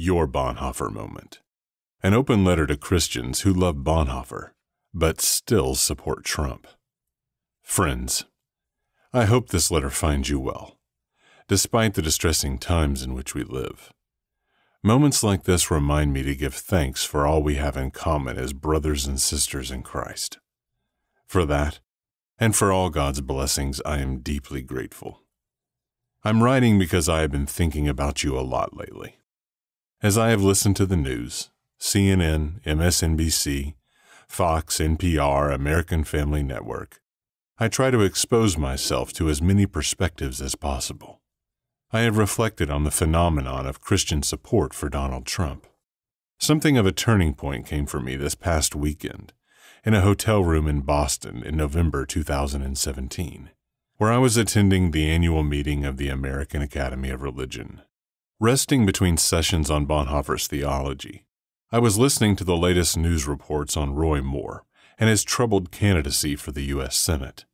Your Bonhoeffer Moment. An open letter to Christians who love Bonhoeffer, but still support Trump. Friends, I hope this letter finds you well, despite the distressing times in which we live. Moments like this remind me to give thanks for all we have in common as brothers and sisters in Christ. For that, and for all God's blessings, I am deeply grateful. I'm writing because I have been thinking about you a lot lately. As I have listened to the news, CNN, MSNBC, Fox, NPR, American Family Network, I try to expose myself to as many perspectives as possible. I have reflected on the phenomenon of Christian support for Donald Trump. Something of a turning point came for me this past weekend in a hotel room in Boston in November 2017, where I was attending the annual meeting of the American Academy of Religion. Resting between sessions on Bonhoeffer's theology, I was listening to the latest news reports on Roy Moore and his troubled candidacy for the U.S. Senate.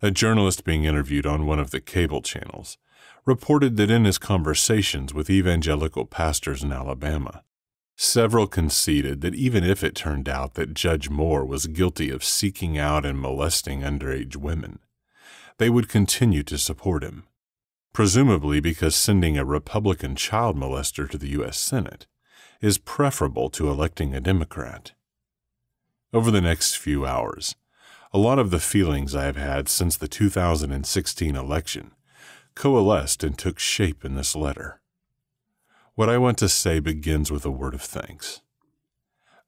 A journalist being interviewed on one of the cable channels reported that in his conversations with evangelical pastors in Alabama, several conceded that even if it turned out that Judge Moore was guilty of seeking out and molesting underage women, they would continue to support him, presumably because sending a Republican child molester to the U.S. Senate is preferable to electing a Democrat. Over the next few hours, a lot of the feelings I have had since the 2016 election coalesced and took shape in this letter. What I want to say begins with a word of thanks.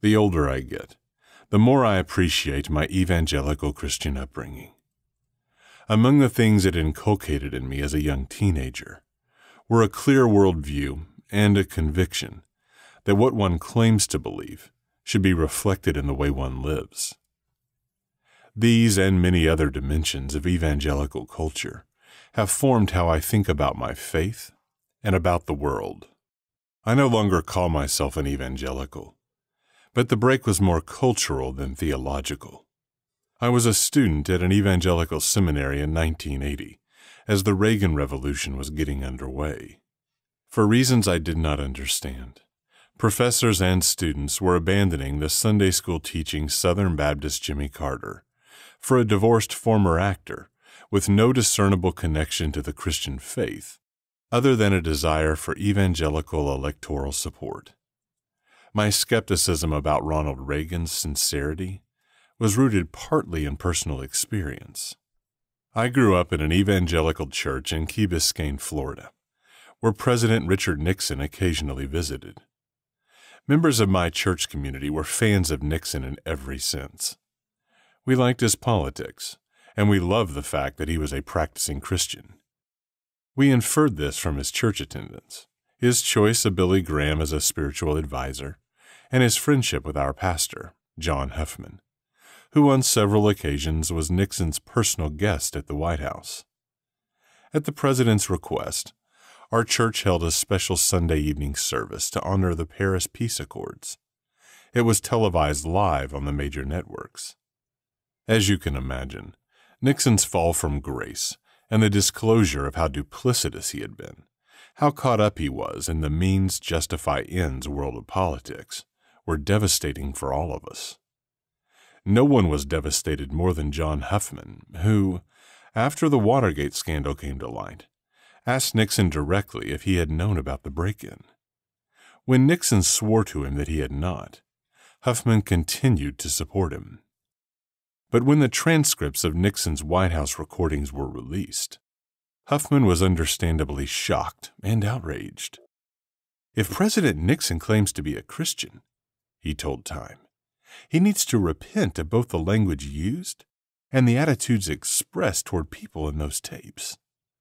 The older I get, the more I appreciate my evangelical Christian upbringing. Among the things it inculcated in me as a young teenager were a clear worldview and a conviction that what one claims to believe should be reflected in the way one lives. These and many other dimensions of evangelical culture have formed how I think about my faith and about the world. I no longer call myself an evangelical, but the break was more cultural than theological. I was a student at an evangelical seminary in 1980 as the Reagan Revolution was getting underway. For reasons I did not understand, professors and students were abandoning the Sunday school teaching Southern Baptist Jimmy Carter for a divorced former actor with no discernible connection to the Christian faith, other than a desire for evangelical electoral support. My skepticism about Ronald Reagan's sincerity was rooted partly in personal experience. I grew up in an evangelical church in Key Biscayne, Florida, where President Richard Nixon occasionally visited. Members of my church community were fans of Nixon in every sense. We liked his politics, and we loved the fact that he was a practicing Christian. We inferred this from his church attendance, his choice of Billy Graham as a spiritual advisor, and his friendship with our pastor, John Huffman, who on several occasions was Nixon's personal guest at the White House. At the president's request, our church held a special Sunday evening service to honor the Paris Peace Accords. It was televised live on the major networks. As you can imagine, Nixon's fall from grace and the disclosure of how duplicitous he had been, how caught up he was in the means justify ends world of politics, were devastating for all of us. No one was devastated more than John Huffman, who, after the Watergate scandal came to light, asked Nixon directly if he had known about the break in. When Nixon swore to him that he had not, Huffman continued to support him. But when the transcripts of Nixon's White House recordings were released, Huffman was understandably shocked and outraged. If President Nixon claims to be a Christian, he told Time, he needs to repent of both the language used and the attitudes expressed toward people in those tapes.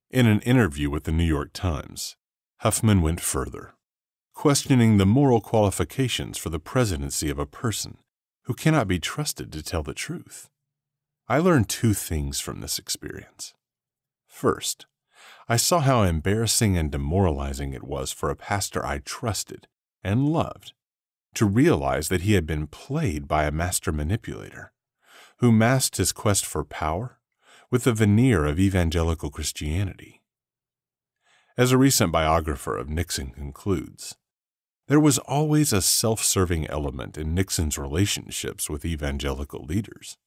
In an interview with the New York Times, Huffman went further, questioning the moral qualifications for the presidency of a person who cannot be trusted to tell the truth. I learned two things from this experience. First, I saw how embarrassing and demoralizing it was for a pastor I trusted and loved to realize that he had been played by a master manipulator who masked his quest for power with the veneer of evangelical Christianity. As a recent biographer of Nixon concludes, There was always a self serving element in Nixon's relationships with evangelical leaders.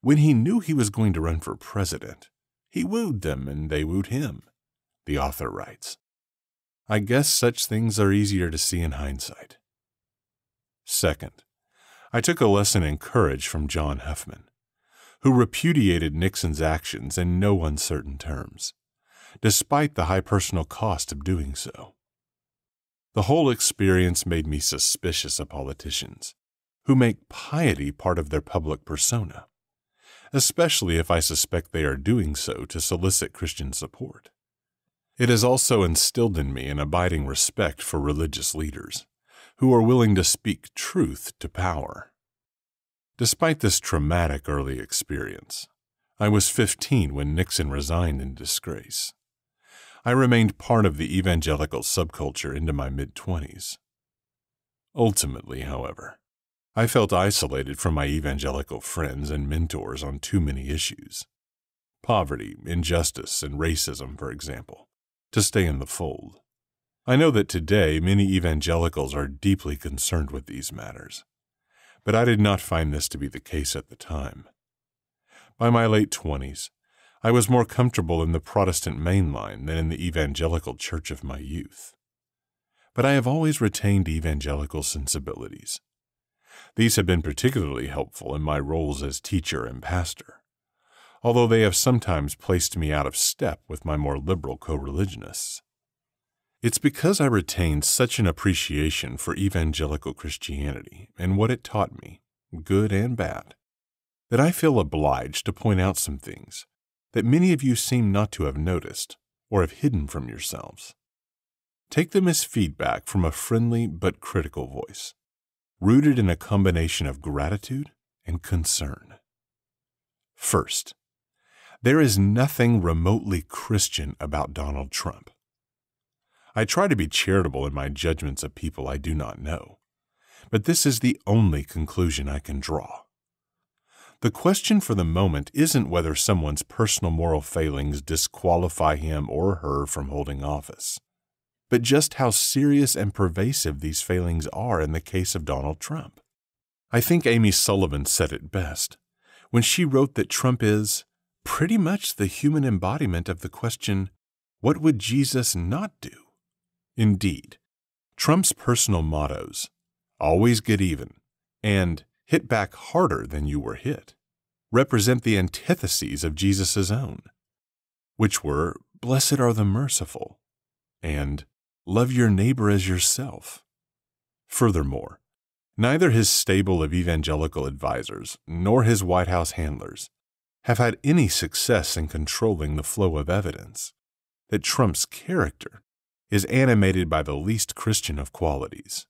When he knew he was going to run for president, he wooed them and they wooed him, the author writes. I guess such things are easier to see in hindsight. Second, I took a lesson in courage from John Huffman, who repudiated Nixon's actions in no uncertain terms, despite the high personal cost of doing so. The whole experience made me suspicious of politicians who make piety part of their public persona, especially if I suspect they are doing so to solicit Christian support. It has also instilled in me an abiding respect for religious leaders who are willing to speak truth to power. Despite this traumatic early experience, I was 15 when Nixon resigned in disgrace. I remained part of the evangelical subculture into my mid 20s. Ultimately, however, I felt isolated from my evangelical friends and mentors on too many issues poverty, injustice, and racism, for example to stay in the fold. I know that today many evangelicals are deeply concerned with these matters, but I did not find this to be the case at the time. By my late twenties, I was more comfortable in the Protestant mainline than in the evangelical church of my youth. But I have always retained evangelical sensibilities. These have been particularly helpful in my roles as teacher and pastor although they have sometimes placed me out of step with my more liberal co religionists. It's because I retained such an appreciation for evangelical Christianity and what it taught me, good and bad, that I feel obliged to point out some things that many of you seem not to have noticed or have hidden from yourselves. Take them as feedback from a friendly but critical voice, rooted in a combination of gratitude and concern. First, there is nothing remotely Christian about Donald Trump. I try to be charitable in my judgments of people I do not know, but this is the only conclusion I can draw. The question for the moment isn't whether someone's personal moral failings disqualify him or her from holding office, but just how serious and pervasive these failings are in the case of Donald Trump. I think Amy Sullivan said it best when she wrote that Trump is pretty much the human embodiment of the question, what would Jesus not do? Indeed, Trump's personal mottos, always get even, and hit back harder than you were hit, represent the antitheses of Jesus' own, which were, Blessed are the merciful, and Love your neighbor as yourself. Furthermore, neither his stable of evangelical advisers nor his White House handlers have had any success in controlling the flow of evidence that Trump's character is animated by the least Christian of qualities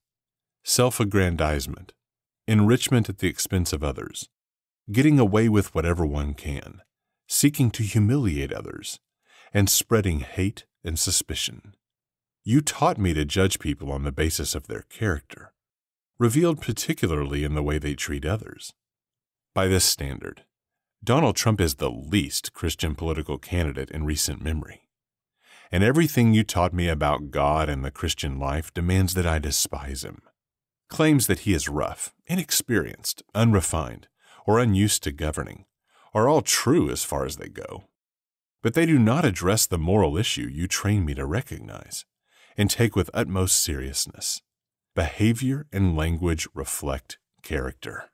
self aggrandizement, enrichment at the expense of others, getting away with whatever one can, seeking to humiliate others, and spreading hate and suspicion. You taught me to judge people on the basis of their character, revealed particularly in the way they treat others. By this standard, Donald Trump is the least Christian political candidate in recent memory. And everything you taught me about God and the Christian life demands that I despise him. Claims that he is rough, inexperienced, unrefined, or unused to governing are all true as far as they go. But they do not address the moral issue you train me to recognize and take with utmost seriousness. Behavior and language reflect character.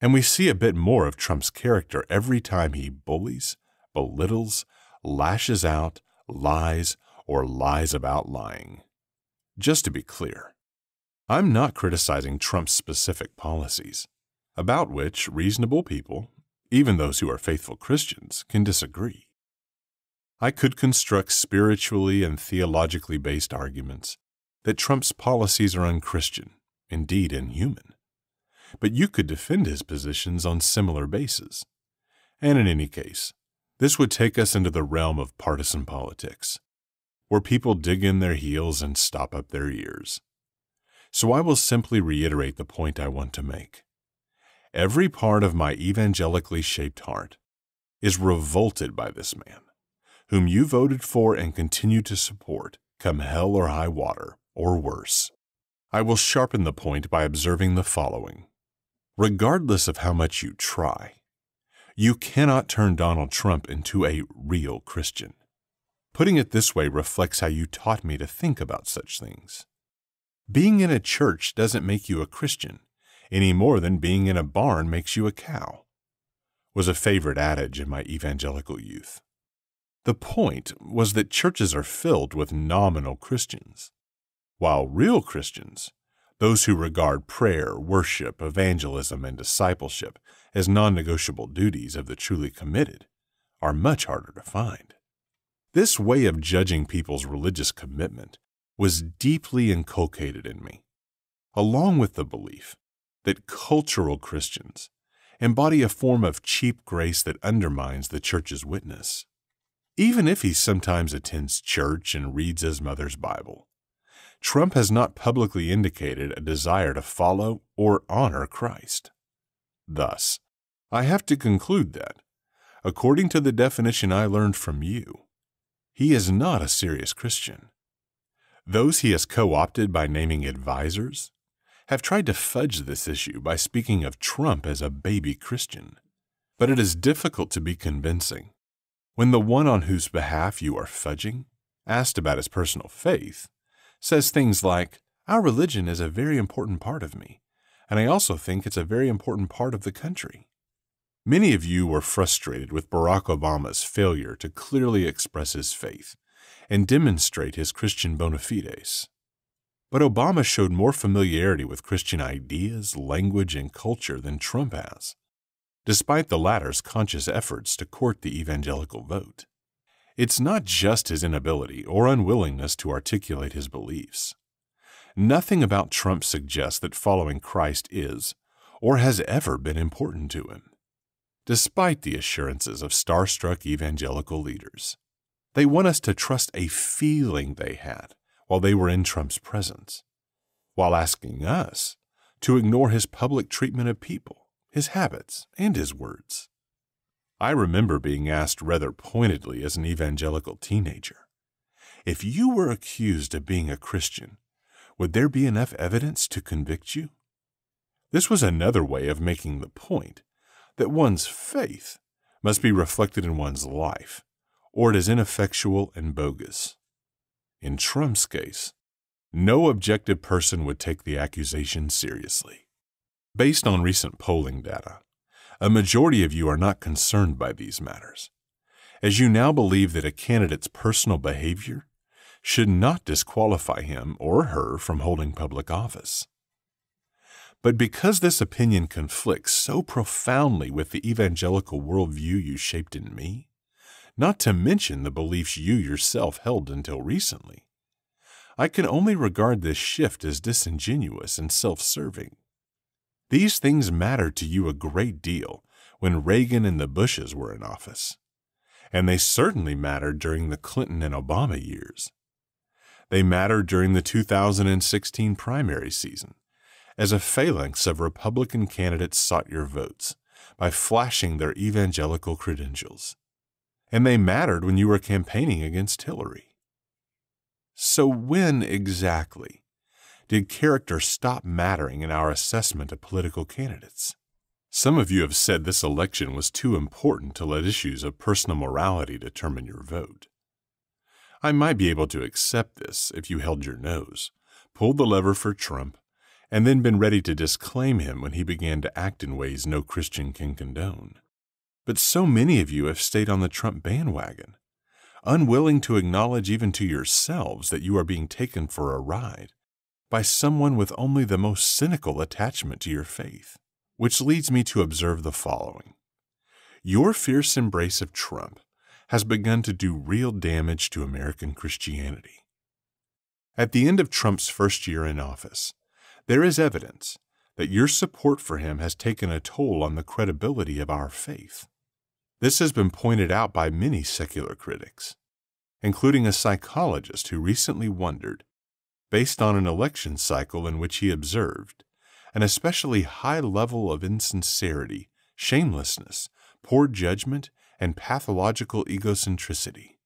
And we see a bit more of Trump's character every time he bullies, belittles, lashes out, lies, or lies about lying. Just to be clear, I'm not criticizing Trump's specific policies, about which reasonable people, even those who are faithful Christians, can disagree. I could construct spiritually and theologically based arguments that Trump's policies are unchristian, indeed inhuman but you could defend his positions on similar bases. And in any case, this would take us into the realm of partisan politics, where people dig in their heels and stop up their ears. So I will simply reiterate the point I want to make. Every part of my evangelically shaped heart is revolted by this man, whom you voted for and continue to support, come hell or high water, or worse. I will sharpen the point by observing the following. Regardless of how much you try, you cannot turn Donald Trump into a real Christian. Putting it this way reflects how you taught me to think about such things. Being in a church doesn't make you a Christian, any more than being in a barn makes you a cow, was a favorite adage in my evangelical youth. The point was that churches are filled with nominal Christians, while real Christians, those who regard prayer, worship, evangelism, and discipleship as non negotiable duties of the truly committed, are much harder to find. This way of judging people's religious commitment was deeply inculcated in me, along with the belief that cultural Christians embody a form of cheap grace that undermines the church's witness. Even if he sometimes attends church and reads his mother's Bible, Trump has not publicly indicated a desire to follow or honor Christ. Thus, I have to conclude that, according to the definition I learned from you, he is not a serious Christian. Those he has co opted by naming advisers have tried to fudge this issue by speaking of Trump as a baby Christian. But it is difficult to be convincing when the one on whose behalf you are fudging, asked about his personal faith, says things like, Our religion is a very important part of me, and I also think it's a very important part of the country. Many of you were frustrated with Barack Obama's failure to clearly express his faith and demonstrate his Christian bona fides. But Obama showed more familiarity with Christian ideas, language, and culture than Trump has, despite the latter's conscious efforts to court the evangelical vote. It's not just his inability or unwillingness to articulate his beliefs. Nothing about Trump suggests that following Christ is, or has ever been important to him, despite the assurances of starstruck evangelical leaders. They want us to trust a feeling they had while they were in Trump's presence, while asking us to ignore his public treatment of people, his habits, and his words. I remember being asked rather pointedly as an evangelical teenager if you were accused of being a Christian, would there be enough evidence to convict you? This was another way of making the point that one's faith must be reflected in one's life or it is ineffectual and bogus. In Trump's case, no objective person would take the accusation seriously. Based on recent polling data, a majority of you are not concerned by these matters, as you now believe that a candidate's personal behavior should not disqualify him or her from holding public office. But because this opinion conflicts so profoundly with the evangelical worldview you shaped in me, not to mention the beliefs you yourself held until recently. I can only regard this shift as disingenuous and self serving. These things mattered to you a great deal when Reagan and the Bushes were in office, and they certainly mattered during the Clinton and Obama years. They mattered during the 2016 primary season, as a phalanx of Republican candidates sought your votes by flashing their evangelical credentials and they mattered when you were campaigning against Hillary. So, when exactly did character stop mattering in our assessment of political candidates? Some of you have said this election was too important to let issues of personal morality determine your vote. I might be able to accept this if you held your nose, pulled the lever for Trump, and then been ready to disclaim him when he began to act in ways no Christian can condone. But so many of you have stayed on the Trump bandwagon, unwilling to acknowledge even to yourselves that you are being taken for a ride by someone with only the most cynical attachment to your faith. Which leads me to observe the following Your fierce embrace of Trump has begun to do real damage to American Christianity. At the end of Trump's first year in office, there is evidence that your support for him has taken a toll on the credibility of our faith. This has been pointed out by many secular critics, including a psychologist who recently wondered, based on an election cycle in which he observed an especially high level of insincerity, shamelessness, poor judgment, and pathological egocentricity,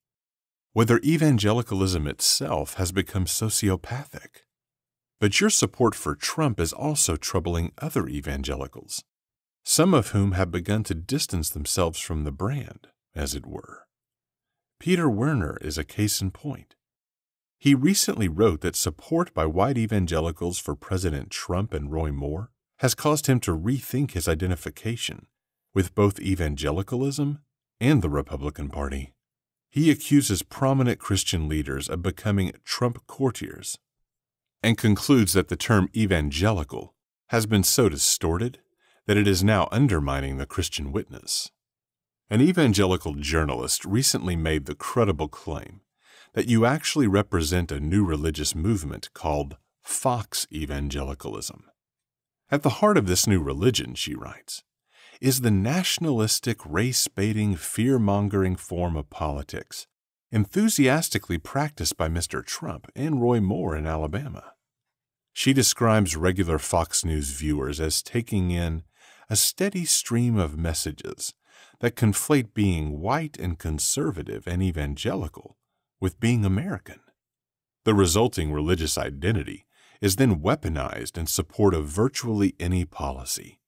whether evangelicalism itself has become sociopathic. But your support for Trump is also troubling other evangelicals, some of whom have begun to distance themselves from the brand, as it were. Peter Wehner is a case in point. He recently wrote that support by white evangelicals for President Trump and Roy Moore has caused him to rethink his identification with both evangelicalism and the Republican Party. He accuses prominent Christian leaders of becoming Trump courtiers and concludes that the term evangelical has been so distorted that it is now undermining the Christian witness. An evangelical journalist recently made the credible claim that you actually represent a new religious movement called Fox evangelicalism. At the heart of this new religion, she writes, is the nationalistic, race baiting, fear mongering form of politics enthusiastically practiced by Mr. Trump and Roy Moore in Alabama. She describes regular Fox News viewers as taking in a steady stream of messages that conflate being white and conservative and evangelical with being American. The resulting religious identity is then weaponized in support of virtually any policy,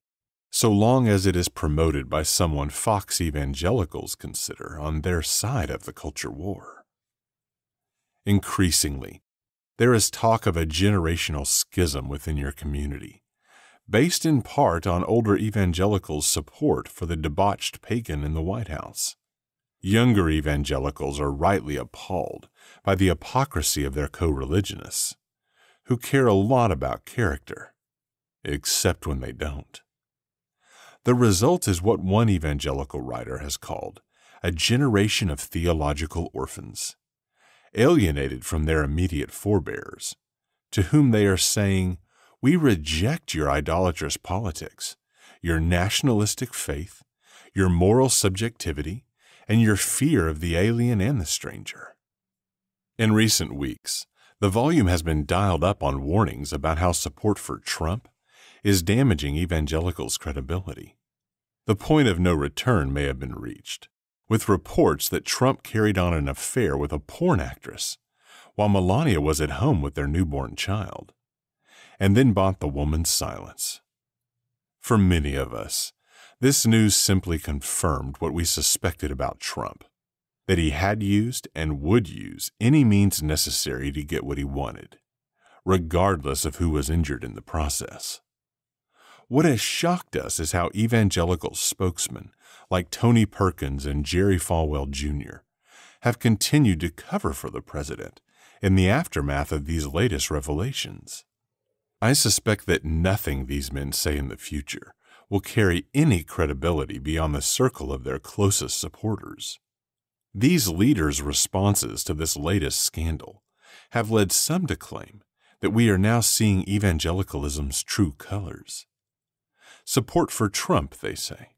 so long as it is promoted by someone Fox evangelicals consider on their side of the culture war. Increasingly, there is talk of a generational schism within your community based in part on older evangelicals' support for the debauched pagan in the White House. Younger evangelicals are rightly appalled by the hypocrisy of their co religionists, who care a lot about character, except when they don't. The result is what one evangelical writer has called a generation of theological orphans, alienated from their immediate forebears, to whom they are saying, we reject your idolatrous politics, your nationalistic faith, your moral subjectivity, and your fear of the alien and the stranger. In recent weeks, the volume has been dialed up on warnings about how support for Trump is damaging evangelicals' credibility. The point of no return may have been reached, with reports that Trump carried on an affair with a porn actress, while Melania was at home with their newborn child and then bought the woman's silence. For many of us, this news simply confirmed what we suspected about Trump that he had used and would use any means necessary to get what he wanted, regardless of who was injured in the process. What has shocked us is how evangelical spokesmen like Tony Perkins and Jerry Falwell Jr. have continued to cover for the president in the aftermath of these latest revelations. I suspect that nothing these men say in the future will carry any credibility beyond the circle of their closest supporters. These leaders' responses to this latest scandal have led some to claim that we are now seeing evangelicalism's true colors. Support for Trump, they say,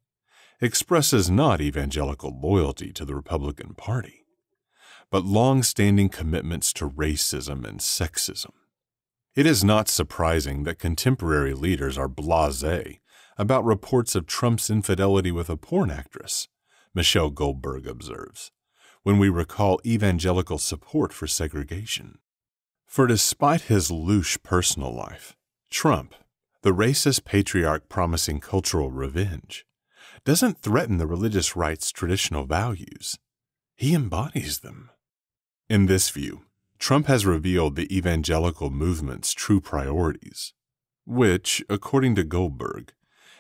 expresses not evangelical loyalty to the Republican Party, but long standing commitments to racism and sexism. It is not surprising that contemporary leaders are blase about reports of Trump's infidelity with a porn actress, Michelle Goldberg observes, when we recall evangelical support for segregation. For despite his louche personal life, Trump, the racist patriarch promising cultural revenge, doesn't threaten the religious right's traditional values. He embodies them. In this view, Trump has revealed the evangelical movement's true priorities, which, according to Goldberg,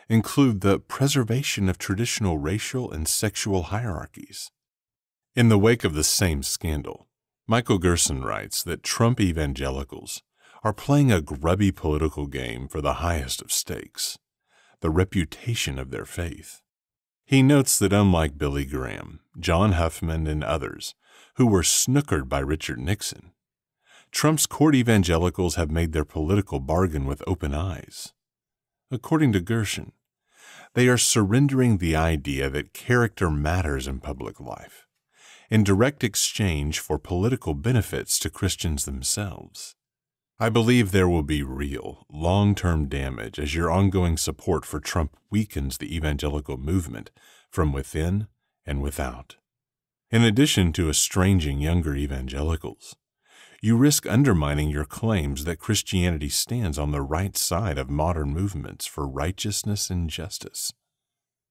include the preservation of traditional racial and sexual hierarchies. In the wake of the same scandal, Michael Gerson writes that Trump evangelicals are playing a grubby political game for the highest of stakes, the reputation of their faith. He notes that unlike Billy Graham, John Huffman, and others, who were snookered by Richard Nixon. Trump's court evangelicals have made their political bargain with open eyes. According to Gerson, they are surrendering the idea that character matters in public life in direct exchange for political benefits to Christians themselves. I believe there will be real, long term damage as your ongoing support for Trump weakens the evangelical movement from within and without. In addition to estranging younger evangelicals, you risk undermining your claims that Christianity stands on the right side of modern movements for righteousness and justice.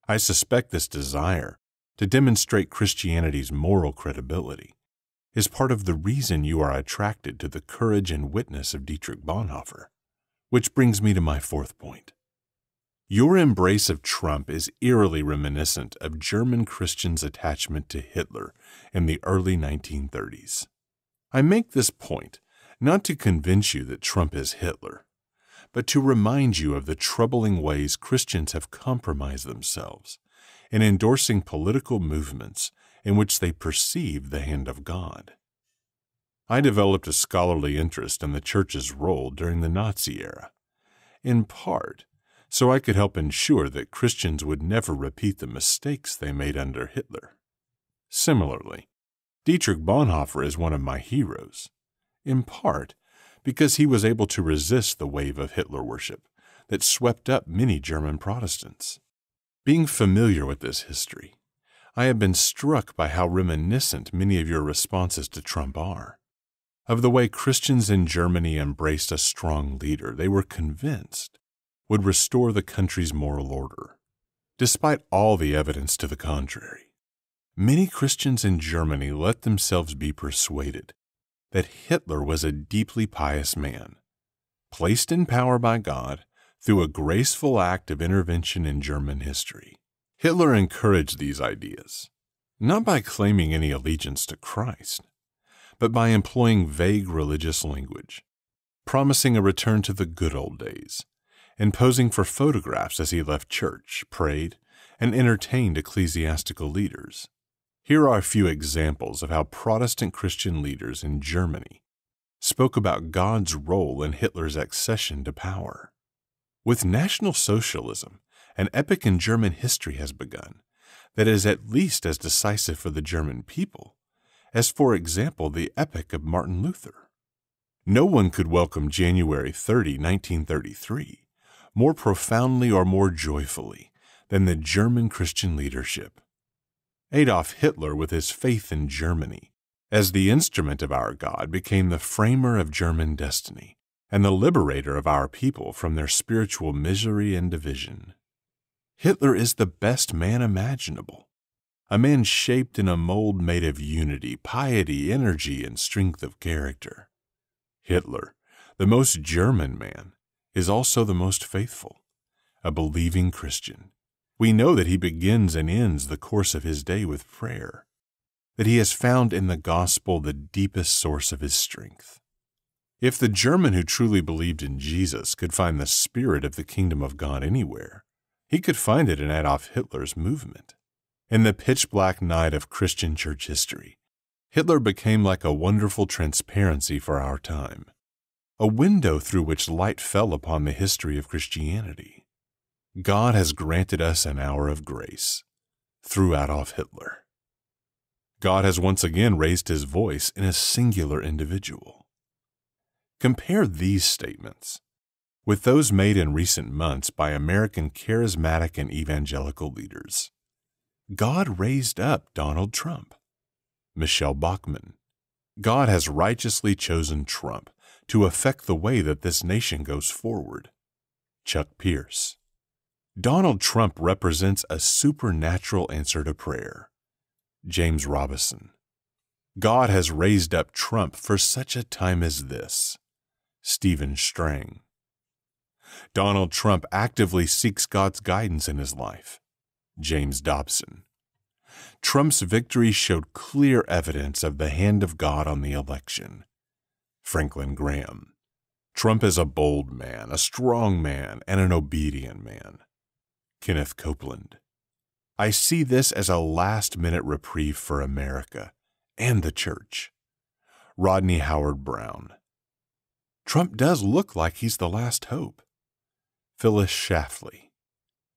I suspect this desire to demonstrate Christianity's moral credibility is part of the reason you are attracted to the courage and witness of Dietrich Bonhoeffer. Which brings me to my fourth point. Your embrace of Trump is eerily reminiscent of German Christians' attachment to Hitler in the early 1930s. I make this point not to convince you that Trump is Hitler, but to remind you of the troubling ways Christians have compromised themselves in endorsing political movements in which they perceive the hand of God. I developed a scholarly interest in the Church's role during the Nazi era, in part so I could help ensure that Christians would never repeat the mistakes they made under Hitler. Similarly, Dietrich Bonhoeffer is one of my heroes, in part because he was able to resist the wave of Hitler worship that swept up many German Protestants. Being familiar with this history, I have been struck by how reminiscent many of your responses to Trump are. Of the way Christians in Germany embraced a strong leader they were convinced would restore the country's moral order, despite all the evidence to the contrary. Many Christians in Germany let themselves be persuaded that Hitler was a deeply pious man, placed in power by God through a graceful act of intervention in German history. Hitler encouraged these ideas, not by claiming any allegiance to Christ, but by employing vague religious language, promising a return to the good old days, and posing for photographs as he left church, prayed, and entertained ecclesiastical leaders. Here are a few examples of how Protestant Christian leaders in Germany spoke about God's role in Hitler's accession to power. With National Socialism, an epoch in German history has begun that is at least as decisive for the German people as, for example, the epoch of Martin Luther. No one could welcome January 30, 1933, more profoundly or more joyfully than the German Christian leadership. Adolf Hitler, with his faith in Germany, as the instrument of our God, became the framer of German destiny and the liberator of our people from their spiritual misery and division. Hitler is the best man imaginable, a man shaped in a mold made of unity, piety, energy, and strength of character. Hitler, the most German man, is also the most faithful, a believing Christian we know that he begins and ends the course of his day with prayer, that he has found in the gospel the deepest source of his strength. If the German who truly believed in Jesus could find the spirit of the kingdom of God anywhere, he could find it in Adolf Hitler's movement. In the pitch black night of Christian church history, Hitler became like a wonderful transparency for our time, a window through which light fell upon the history of Christianity. God has granted us an hour of grace through Adolf Hitler. God has once again raised his voice in a singular individual. Compare these statements with those made in recent months by American charismatic and evangelical leaders. God raised up Donald Trump. Michele Bachmann. God has righteously chosen Trump to affect the way that this nation goes forward. Chuck Pierce. Donald Trump represents a supernatural answer to prayer. James Robison. God has raised up Trump for such a time as this. Stephen Strang. Donald Trump actively seeks God's guidance in his life. James Dobson. Trump's victory showed clear evidence of the hand of God on the election. Franklin Graham. Trump is a bold man, a strong man, and an obedient man. Kenneth Copeland. I see this as a last minute reprieve for America and the church. Rodney Howard Browne. Trump does look like he's the last hope. Phyllis Schlafly.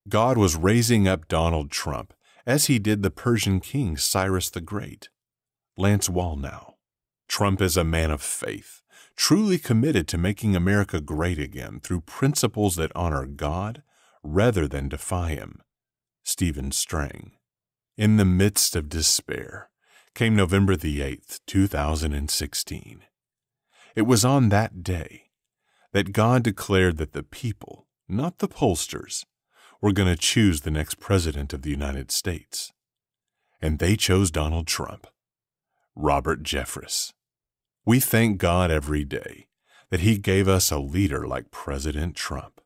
God was raising up Donald Trump as he did the Persian king Cyrus the Great. Lance Wallnau. Trump is a man of faith, truly committed to making America great again through principles that honor God rather than defy him. Stephen Strang. In the midst of despair came November the 8th, 2016. It was on that day that God declared that the people, not the pollsters, were going to choose the next president of the United States. And they chose Donald Trump, Robert Jeffress. We thank God every day that He gave us a leader like President Trump,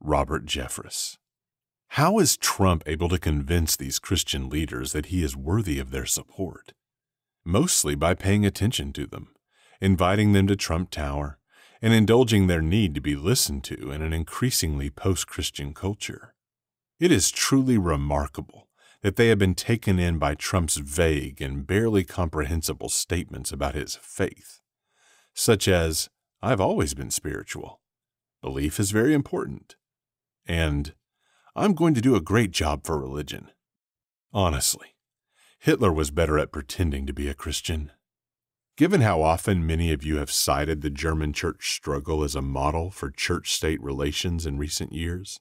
Robert Jeffress. How is Trump able to convince these Christian leaders that he is worthy of their support? Mostly by paying attention to them, inviting them to Trump Tower, and indulging their need to be listened to in an increasingly post Christian culture. It is truly remarkable that they have been taken in by Trump's vague and barely comprehensible statements about his faith, such as, I've always been spiritual, belief is very important, and I'm going to do a great job for religion. Honestly, Hitler was better at pretending to be a Christian. Given how often many of you have cited the German church struggle as a model for church state relations in recent years,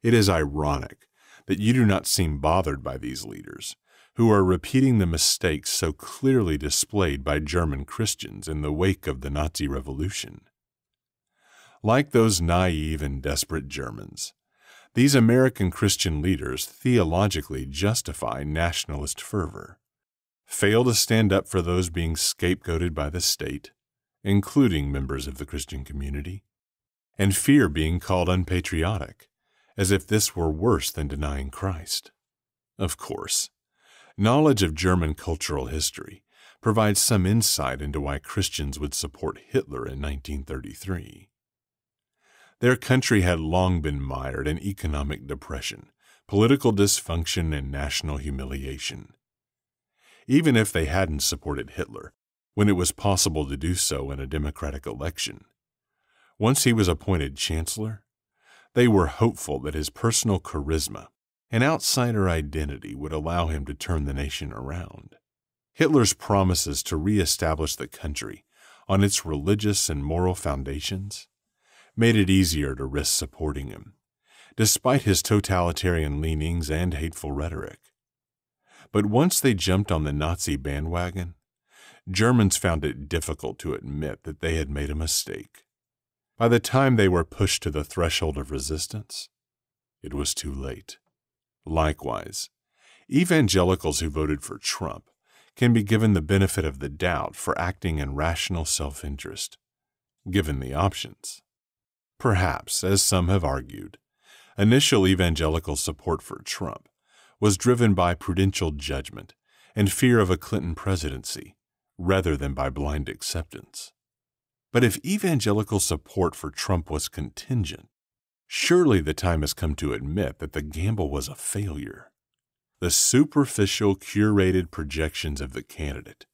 it is ironic that you do not seem bothered by these leaders, who are repeating the mistakes so clearly displayed by German Christians in the wake of the Nazi Revolution. Like those naive and desperate Germans, these American Christian leaders theologically justify nationalist fervor fail to stand up for those being scapegoated by the state, including members of the Christian community, and fear being called unpatriotic, as if this were worse than denying Christ. Of course, knowledge of German cultural history provides some insight into why Christians would support Hitler in 1933. Their country had long been mired in economic depression, political dysfunction, and national humiliation even if they hadn't supported Hitler, when it was possible to do so in a democratic election. Once he was appointed chancellor, they were hopeful that his personal charisma and outsider identity would allow him to turn the nation around. Hitler's promises to reestablish the country on its religious and moral foundations made it easier to risk supporting him, despite his totalitarian leanings and hateful rhetoric. But once they jumped on the Nazi bandwagon, Germans found it difficult to admit that they had made a mistake. By the time they were pushed to the threshold of resistance, it was too late. Likewise, evangelicals who voted for Trump can be given the benefit of the doubt for acting in rational self interest, given the options. Perhaps, as some have argued, initial evangelical support for Trump was driven by prudential judgment and fear of a Clinton presidency, rather than by blind acceptance. But if evangelical support for Trump was contingent, surely the time has come to admit that the gamble was a failure. The superficial, curated projections of the candidate,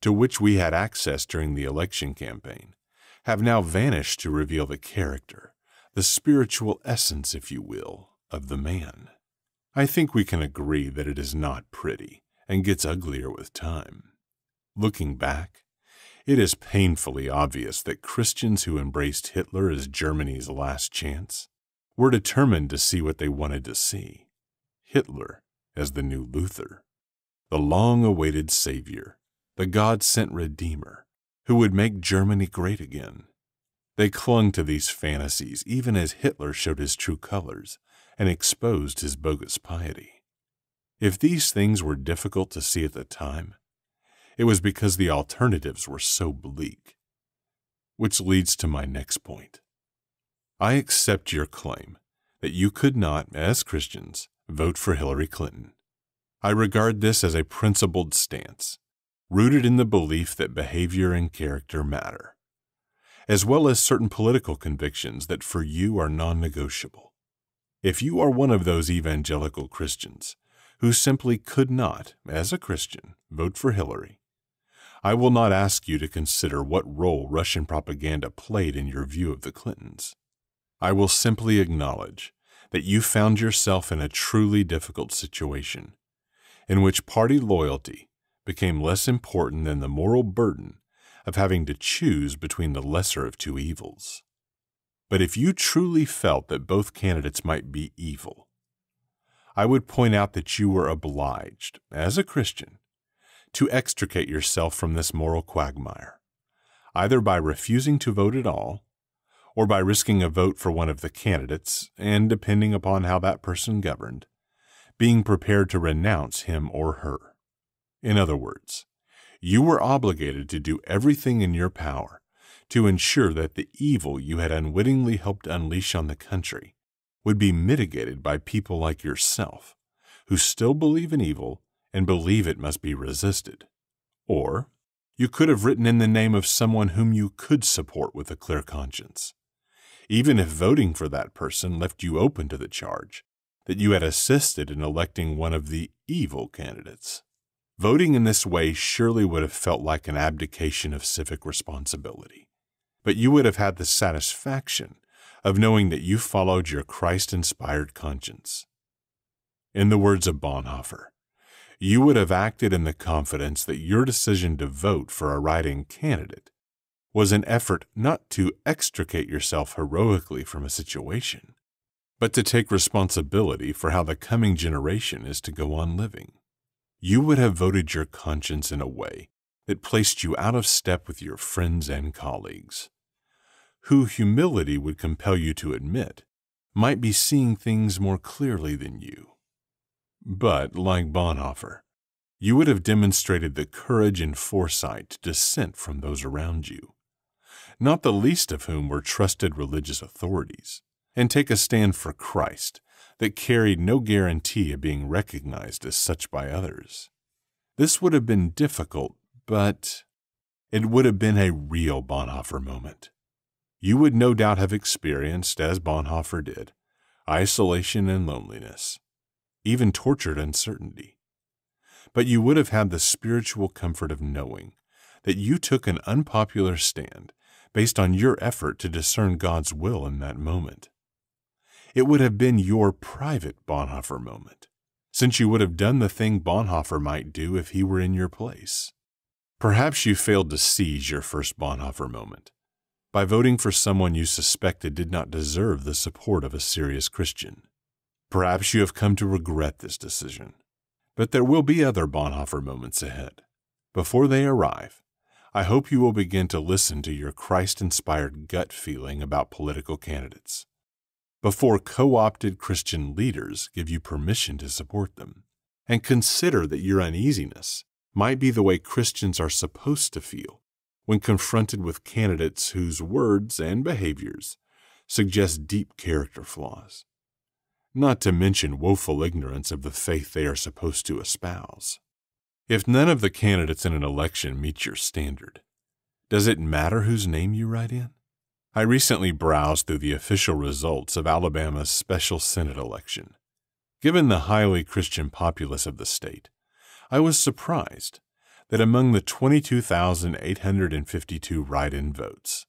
to which we had access during the election campaign, have now vanished to reveal the character, the spiritual essence, if you will, of the man. I think we can agree that it is not pretty and gets uglier with time. Looking back, it is painfully obvious that Christians who embraced Hitler as Germany's last chance were determined to see what they wanted to see Hitler as the new Luther, the long awaited Savior, the God sent Redeemer who would make Germany great again. They clung to these fantasies even as Hitler showed his true colors and exposed his bogus piety. If these things were difficult to see at the time, it was because the alternatives were so bleak. Which leads to my next point. I accept your claim that you could not, as Christians, vote for Hillary Clinton. I regard this as a principled stance, rooted in the belief that behavior and character matter, as well as certain political convictions that for you are non negotiable. If you are one of those evangelical Christians who simply could not, as a Christian, vote for Hillary, I will not ask you to consider what role Russian propaganda played in your view of the Clintons. I will simply acknowledge that you found yourself in a truly difficult situation, in which party loyalty became less important than the moral burden of having to choose between the lesser of two evils. But if you truly felt that both candidates might be evil, I would point out that you were obliged, as a Christian, to extricate yourself from this moral quagmire. either by refusing to vote at all or by risking a vote for one of the candidates, and depending upon how that person governed, being prepared to renounce him or her. In other words, you were obligated to do everything in your power to ensure that the evil you had unwittingly helped unleash on the country would be mitigated by people like yourself, who still believe in evil and believe it must be resisted. Or you could have written in the name of someone whom you could support with a clear conscience, even if voting for that person left you open to the charge that you had assisted in electing one of the evil candidates. Voting in this way surely would have felt like an abdication of civic responsibility, but you would have had the satisfaction of knowing that you followed your Christ inspired conscience. In the words of Bonhoeffer, you would have acted in the confidence that your decision to vote for a write in candidate was an effort not to extricate yourself heroically from a situation, but to take responsibility for how the coming generation is to go on living. You would have voted your conscience in a way that placed you out of step with your friends and colleagues who humility would compel you to admit, might be seeing things more clearly than you. But, like Bonhoeffer, you would have demonstrated the courage and foresight to dissent from those around you, not the least of whom were trusted religious authorities, and take a stand for Christ that carried no guarantee of being recognized as such by others. This would have been difficult, but it would have been a real Bonhoeffer moment you would no doubt have experienced, as Bonhoeffer did, isolation and loneliness, even tortured uncertainty. But you would have had the spiritual comfort of knowing that you took an unpopular stand based on your effort to discern God's will in that moment. It would have been your private Bonhoeffer moment, since you would have done the thing Bonhoeffer might do if he were in your place. Perhaps you failed to seize your first Bonhoeffer moment by voting for someone you suspected did not deserve the support of a serious Christian. Perhaps you have come to regret this decision, but there will be other Bonhoeffer moments ahead. Before they arrive, I hope you will begin to listen to your Christ inspired gut feeling about political candidates. Before co opted Christian leaders give you permission to support them, and consider that your uneasiness might be the way Christians are supposed to feel when confronted with candidates whose words and behaviors suggest deep character flaws, not to mention woeful ignorance of the faith they are supposed to espouse. If none of the candidates in an election meet your standard, does it matter whose name you write in? I recently browsed through the official results of Alabama's special Senate election. Given the highly Christian populace of the state, I was surprised that among the 22,852 write in votes,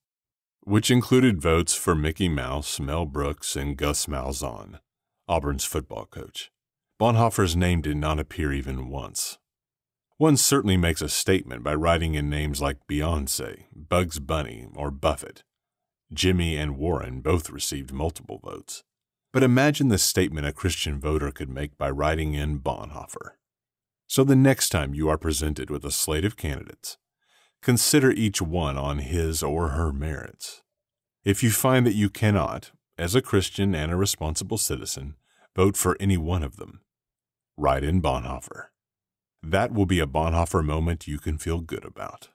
which included votes for Mickey Mouse, Mel Brooks, and Gus Malzahn, Auburn's football coach, Bonhoeffer's name did not appear even once. One certainly makes a statement by writing in names like Beyonce, Bugs Bunny, or Buffett. Jimmy and Warren both received multiple votes. But imagine the statement a Christian voter could make by writing in Bonhoeffer. So the next time you are presented with a slate of candidates, consider each one on his or her merits. If you find that you cannot, as a Christian and a responsible citizen, vote for any one of them, write in Bonhoeffer. That will be a Bonhoeffer moment you can feel good about.